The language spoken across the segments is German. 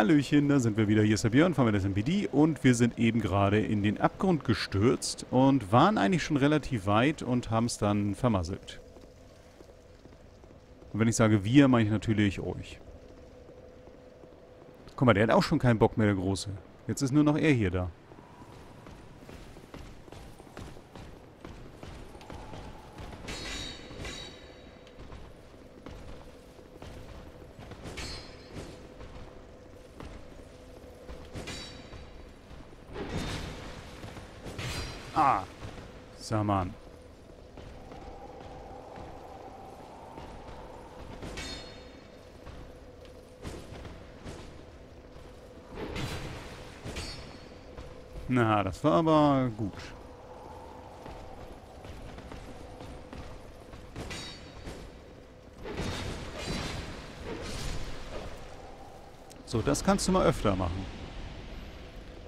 Hallöchen, da sind wir wieder. Hier ist der Björn von MPD und wir sind eben gerade in den Abgrund gestürzt und waren eigentlich schon relativ weit und haben es dann vermasselt. Und wenn ich sage wir, meine ich natürlich euch. Guck mal, der hat auch schon keinen Bock mehr, der Große. Jetzt ist nur noch er hier da. Ah. Saman. Na, das war aber gut. So, das kannst du mal öfter machen.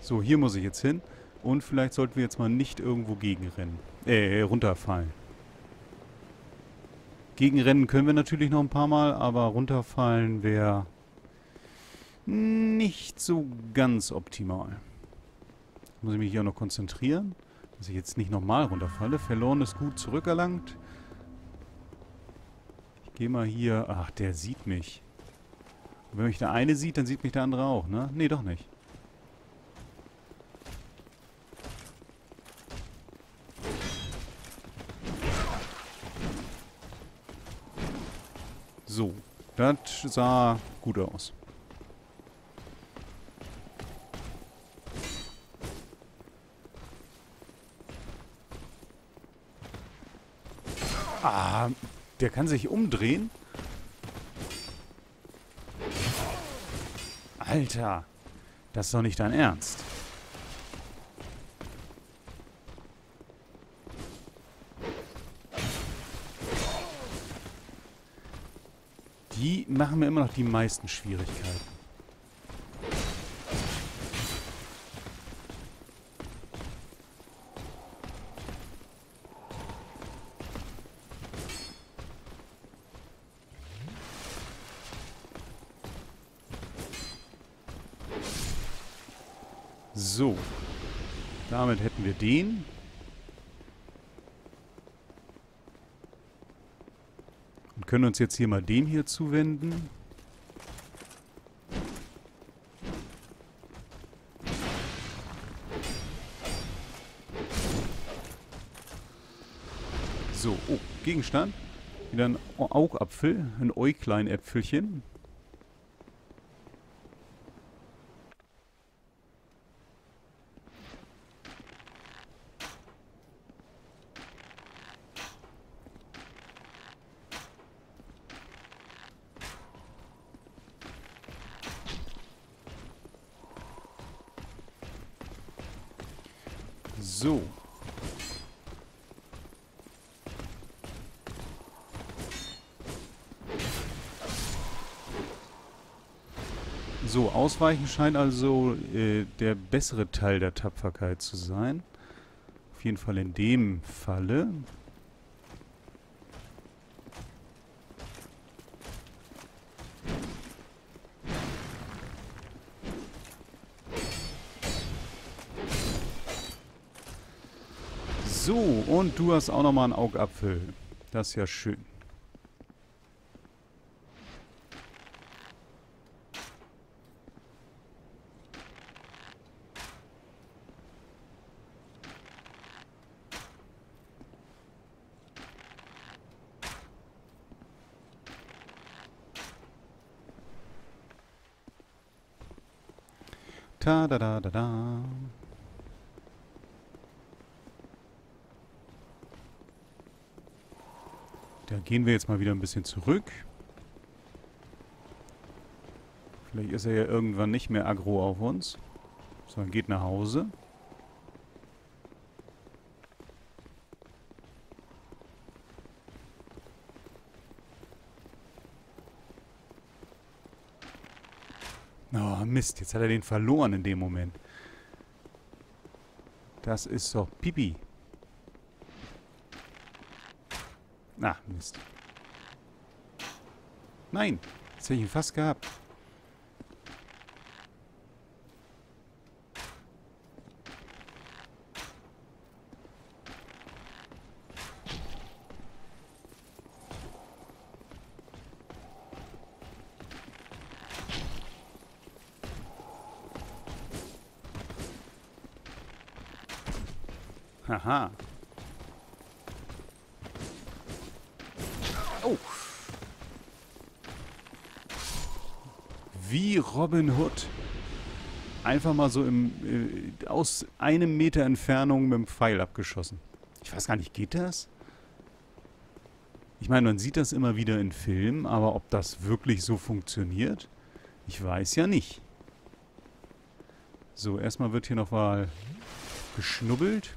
So, hier muss ich jetzt hin. Und vielleicht sollten wir jetzt mal nicht irgendwo gegenrennen. Äh, runterfallen. Gegenrennen können wir natürlich noch ein paar Mal, aber runterfallen wäre nicht so ganz optimal. Muss ich mich hier auch noch konzentrieren, dass ich jetzt nicht nochmal runterfalle. Verlorenes Gut zurückerlangt. Ich gehe mal hier... Ach, der sieht mich. Wenn mich der eine sieht, dann sieht mich der andere auch, ne? Nee, doch nicht. So, das sah gut aus. Ah, der kann sich umdrehen? Alter, das ist doch nicht dein Ernst. Die machen mir immer noch die meisten Schwierigkeiten. So. Damit hätten wir den. Können uns jetzt hier mal dem hier zuwenden. So, oh, Gegenstand. Wieder ein Augapfel, ein Äuglein-Äpfelchen. So. So, Ausweichen scheint also äh, der bessere Teil der Tapferkeit zu sein. Auf jeden Fall in dem Falle. So, und du hast auch nochmal einen Augapfel. Das ist ja schön. Ta da da da da. Da gehen wir jetzt mal wieder ein bisschen zurück. Vielleicht ist er ja irgendwann nicht mehr aggro auf uns. Sondern geht nach Hause. Oh, Mist. Jetzt hat er den verloren in dem Moment. Das ist doch Pipi. Na, Mist. Nein, jetzt hätte ich ihn fast gehabt. Aha. Wie Robin Hood. Einfach mal so im, äh, aus einem Meter Entfernung mit dem Pfeil abgeschossen. Ich weiß gar nicht, geht das? Ich meine, man sieht das immer wieder in Filmen, aber ob das wirklich so funktioniert, ich weiß ja nicht. So, erstmal wird hier noch mal geschnubbelt.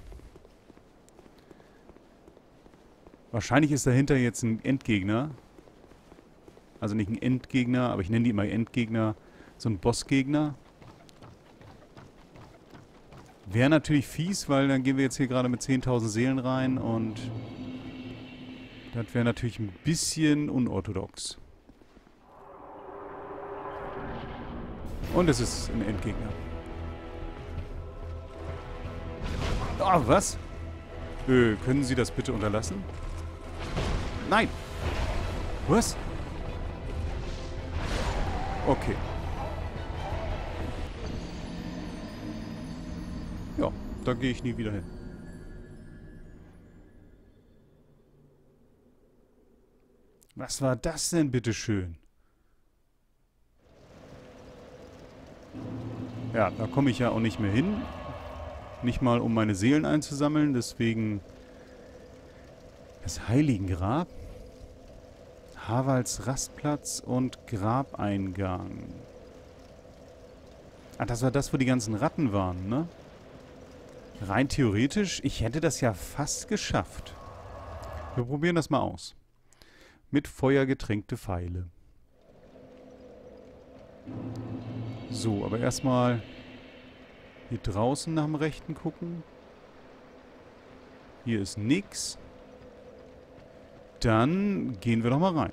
Wahrscheinlich ist dahinter jetzt ein Endgegner. Also nicht ein Endgegner, aber ich nenne die immer Endgegner. So ein Bossgegner. Wäre natürlich fies, weil dann gehen wir jetzt hier gerade mit 10.000 Seelen rein und das wäre natürlich ein bisschen unorthodox. Und es ist ein Endgegner. Ah, oh, was? Äh, können Sie das bitte unterlassen? Nein! Was? Okay. Ja, da gehe ich nie wieder hin. Was war das denn, bitteschön? Ja, da komme ich ja auch nicht mehr hin. Nicht mal, um meine Seelen einzusammeln. Deswegen das Heiligengrab. Harwalds Rastplatz und Grabeingang. Ah, das war das, wo die ganzen Ratten waren, ne? Rein theoretisch, ich hätte das ja fast geschafft. Wir probieren das mal aus mit Feuer getränkte Pfeile. So, aber erstmal hier draußen nach dem Rechten gucken. Hier ist nix. Dann gehen wir doch mal rein.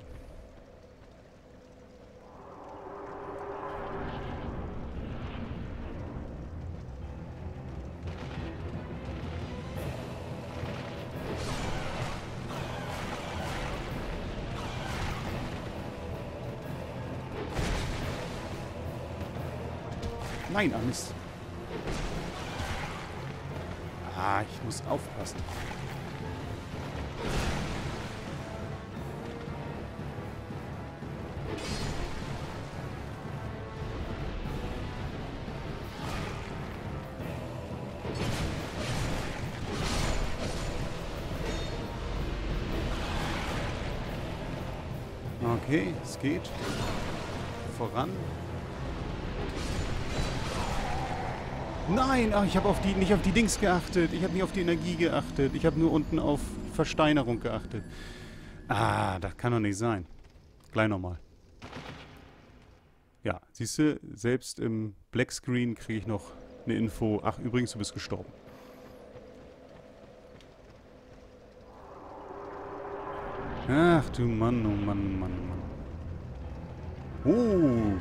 Nein, Mist. Ah, ich muss aufpassen. Okay, es geht. Voran. Nein, ach, ich habe auf die, nicht auf die Dings geachtet. Ich habe nicht auf die Energie geachtet. Ich habe nur unten auf Versteinerung geachtet. Ah, das kann doch nicht sein. Gleich nochmal. Ja, siehst du, selbst im Blackscreen kriege ich noch eine Info. Ach, übrigens, du bist gestorben. Ach du Mann, oh Mann, Mann, Mann. Oh,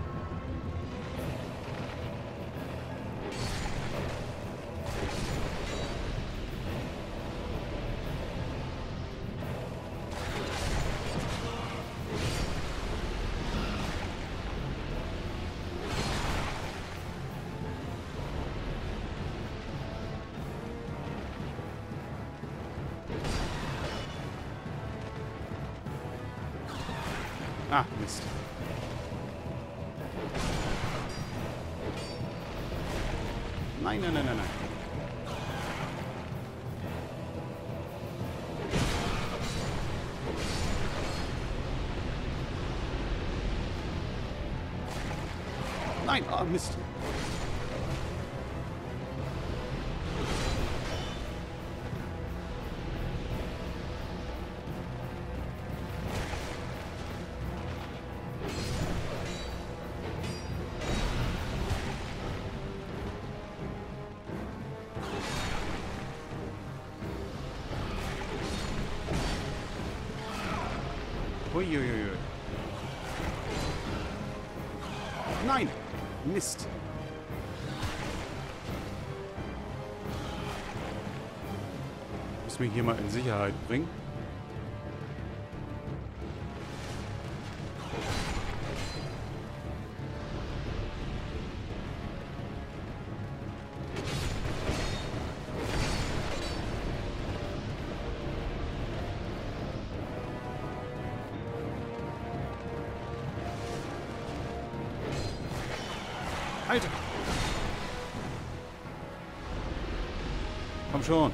Ah, Mist. Nein, nein, nein, nein, nein. Nein, ah, Mist. Uiuiui. Nein! Mist. Muss mich hier mal in Sicherheit bringen. Schon.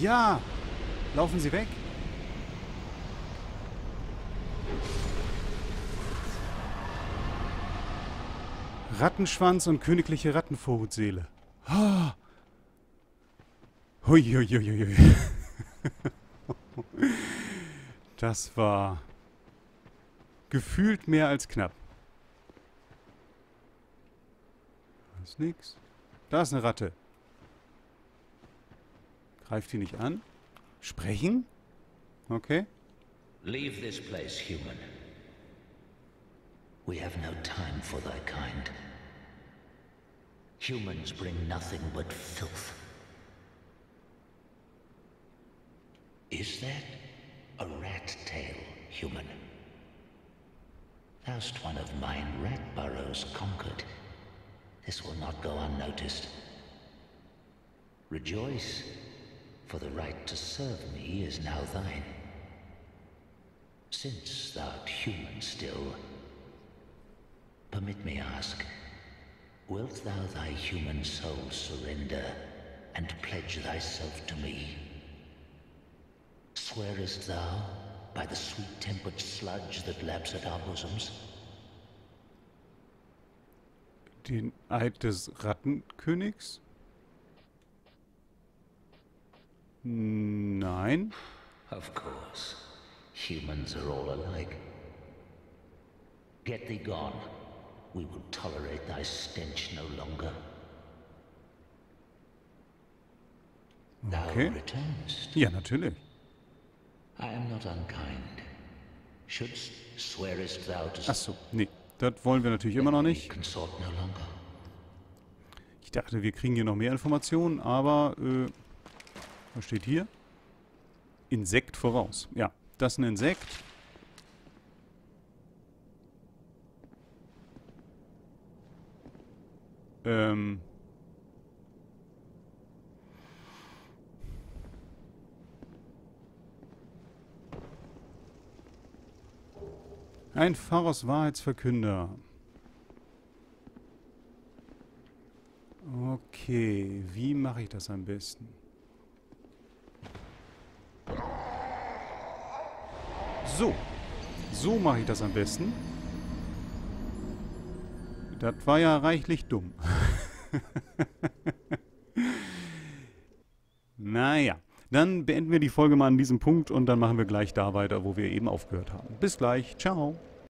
Ja! Laufen Sie weg! Rattenschwanz und königliche Rattenvorhutseele. Oh. Huiuiuiui. Das war gefühlt mehr als knapp. Da ist nix. Da ist eine Ratte. Greift die nicht an? Sprechen? Okay. Leave this place, human. We have no time for thy kind. Humans bring nothing but filth. Is that a rat tail, human? Thou'st one of mine rat burrows conquered. This will not go unnoticed. Rejoice, for the right to serve me is now thine. Since thou'rt human still, permit me ask, wilt thou thy human soul surrender and pledge thyself to me? Swearest thou by the sweet-tempered sludge that laps at our bosoms? Den Eid des Rattenkönigs? Nein. Of course. Humans are all alike. Get thee gone. We will tolerate thy stench no longer. Thou Okay. returnst. Ja, natürlich. I am not unkind. Shouldst swearest thou to Achso, nee. Das wollen wir natürlich immer noch nicht. Ich dachte, wir kriegen hier noch mehr Informationen, aber, äh, was steht hier? Insekt voraus. Ja, das ist ein Insekt. Ähm. Ein Pharos Wahrheitsverkünder. Okay, wie mache ich das am besten? So. So mache ich das am besten. Das war ja reichlich dumm. dann beenden wir die Folge mal an diesem Punkt und dann machen wir gleich da weiter, wo wir eben aufgehört haben. Bis gleich. Ciao.